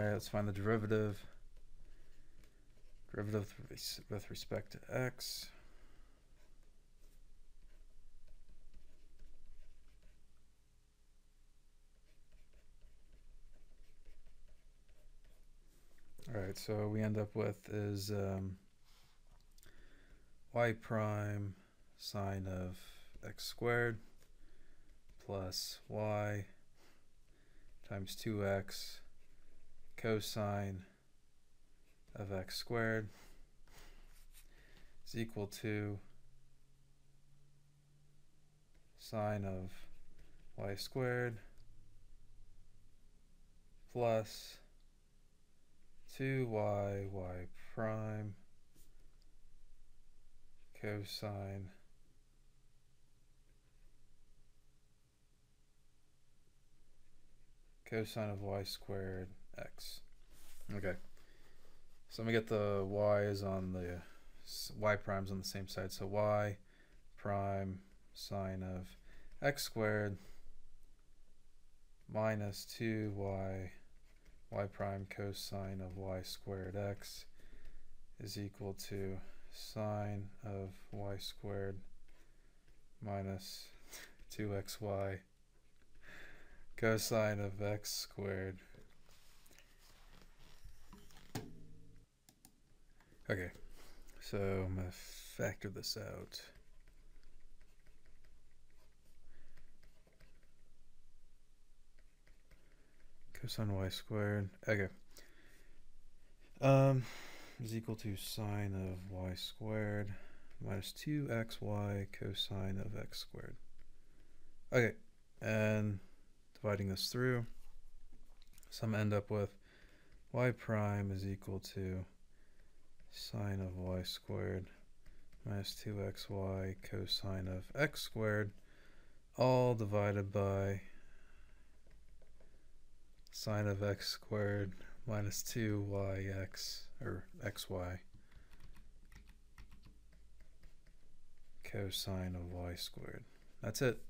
Alright, let's find the derivative. Derivative with respect to x. Alright, so we end up with is um, y prime sine of x squared plus y times 2x cosine of x squared is equal to sine of y squared plus 2y y prime cosine cosine of y squared x. Okay. So let me get the y's on the y primes on the same side. So y prime sine of x squared minus 2y y prime cosine of y squared x is equal to sine of y squared minus 2xy cosine of x squared. Okay, so I'm going to factor this out. Cosine y squared. Okay. Um, is equal to sine of y squared minus 2xy cosine of x squared. Okay, and dividing this through. So I'm end up with y prime is equal to sine of y squared minus 2xy cosine of x squared all divided by sine of x squared minus 2yx or xy cosine of y squared. That's it.